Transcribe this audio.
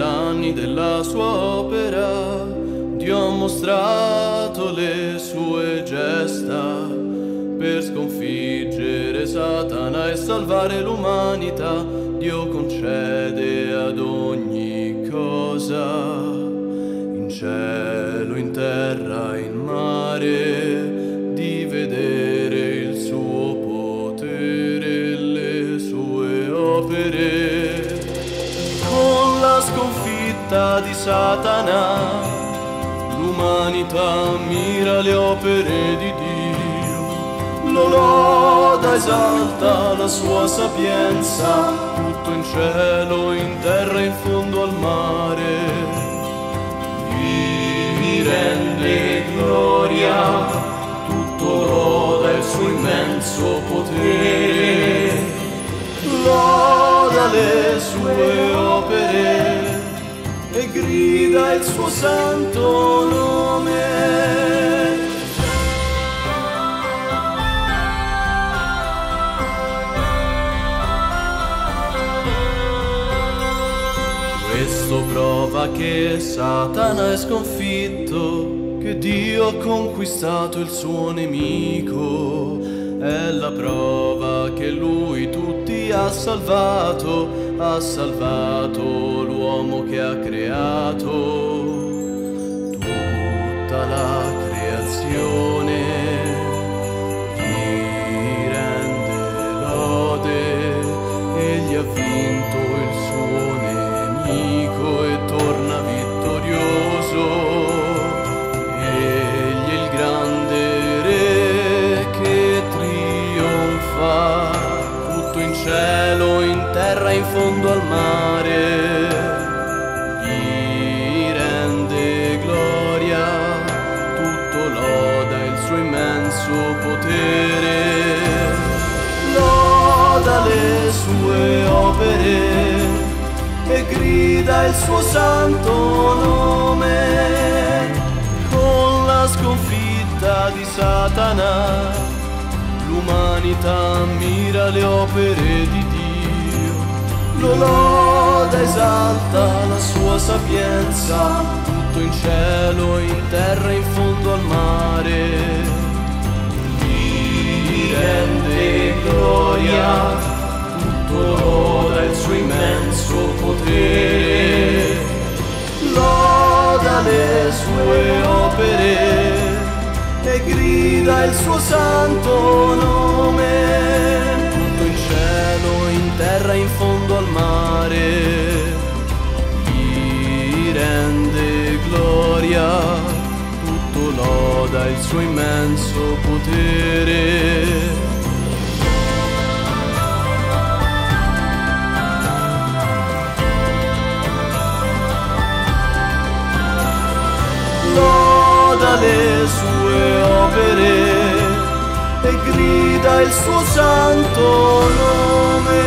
ogni della sua opera. Dio ha mostrato le sue gesta per sconfiggere Satana e salvare l'umanità. Dio concede ad ogni cosa, in cielo, in terra, in di Satana, l'umanità mira le opere di Dio. Lo loda, esalta la sua sapienza, tutto in cielo, in terra, in fondo al mare. Gli rende gloria, tutto loda il suo immenso potere. Loda le sue opere grida il suo santo nome. Questo prova che Satana è sconfitto, che Dio ha conquistato il suo nemico. È la prova che lui tutti ha salvato, ha salvato l'uomo che ha creato. Tutta la creazione in fondo al mare. Gli rende gloria, tutto loda il suo immenso potere. Loda le sue opere e grida il suo santo nome con la sconfitta di Satana. L'umanità mira le opere di Dio, lo loda, esalta la sua sapienza, tutto in cielo, in terra, in fondo al mare. Gli rende gloria, tutto loda il suo immenso potere, loda le sue opere e grida il suo santo nome, tutto in cielo, in terra, in fondo loda il suo immenso potere. loda le sue opere e grida il suo santo nome.